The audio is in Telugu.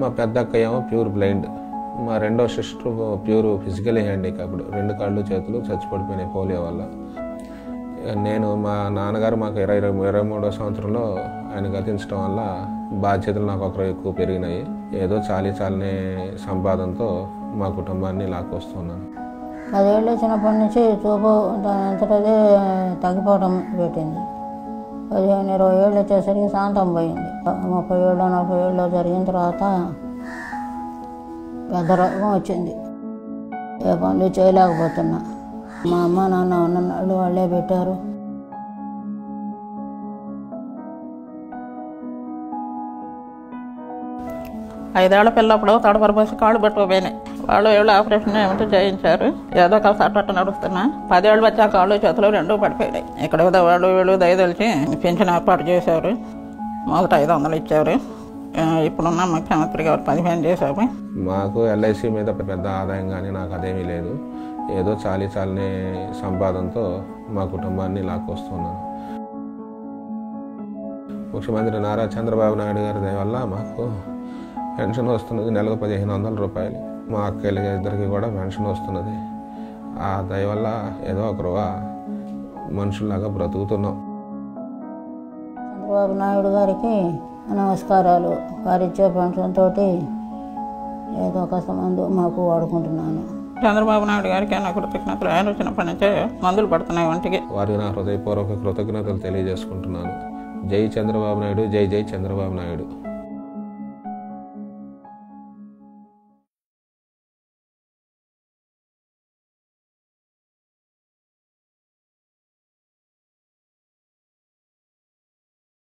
మా పెద్ద అక్క ఏమో ప్యూర్ బ్లైండ్. మా రెండో సిస్టర్ ప్యూర్ ఫిజికల్ హ్యాండిక్యాప్డ్. రెండు కాళ్ళు చేతులు చచ్చిపడిపోయినాయి పోలియో వల్ల. నేను మా నాన్నగారు మాకు ఇరవై ఇరవై మూడో సంవత్సరంలో ఆయన గతించడం వల్ల బాధ్యతలు నాకు ఒకరు ఎక్కువ పెరిగినాయి. ఏదో చాలీ చాలని సంపాదనతో మా కుటుంబాన్ని లాక్కొస్తున్నాను. పదేళ్ళు వచ్చినప్పటి నుంచి చూపు దాని అంతటదే తగ్గిపోవడం పెట్టింది. పదిహేను ఇరవై ఏళ్ళు వచ్చేసరికి శాంతం పోయింది. ముప్పై ఏళ్ళు నలభై ఏళ్ళు జరిగిన తర్వాత పెద్ద రోగం వచ్చింది. ఏ పనులు చేయలేకపోతున్నా. మా అమ్మ నాన్న ఉన్ననాళ్ళు వాళ్ళే పెట్టారు. ఐదేళ్ళ పిల్లప్పుడు తడపరిపోసి కాళ్ళు పట్టుకుపోయినాయి వాళ్ళు ఎవరు ఆపరేషన్ ఏమిటో చేయించారు. ఏదో ఒక సట్టట్ట నడుస్తున్నా. పదేళ్ళు వచ్చా కాళ్ళు చేతులు రెండూ పడిపోయాయి. ఇక్కడ ఏదో వాళ్ళు వీళ్ళు దయదలిచి పెన్షన్ ఏర్పాటు చేశారు. మొదట ఐదు వందలు ఇచ్చారు. ఇప్పుడున్న ముఖ్యమంత్రి గారు పదిహేను చేశారు. మాకు ఎల్ఐసి మీద పెద్ద ఆదాయం కానీ నాకు అదేమీ లేదు. ఏదో చాలీ చాలని సంపాదనతో మా కుటుంబాన్ని లాక్కొస్తున్నాను. ముఖ్యమంత్రి నారా చంద్రబాబు నాయుడు గారి వల్ల మాకు పెన్షన్ వస్తున్నది నెలకు పదిహేను వందల రూపాయలు. మా అక్కలకి ఇద్దరికి కూడా పెన్షన్ వస్తున్నది. ఆ దయ వల్ల ఏదో ఒక రూపా మనుషుల్లాగా బ్రతుకుతున్నాం. చంద్రబాబు నాయుడు గారికి నమస్కారాలు. వారిచ్చే పెన్షన్ తోటి ఏదో కాస్త మందు మాకు వాడుకుంటున్నాను. చంద్రబాబు నాయుడు గారికి నా కృతజ్ఞతలు ఆయన వచ్చినప్పటి నుంచే మందులు పడుతున్నాయి ఒంటికి వారికి నా హృదయపూర్వక కృతజ్ఞతలు తెలియజేసుకుంటున్నాను. జై చంద్రబాబు నాయుడు జై జై చంద్రబాబు నాయుడు.